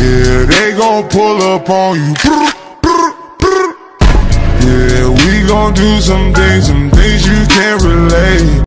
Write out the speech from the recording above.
Yeah, they gon' pull up on you. Yeah, we gon' do some things, some things you can't.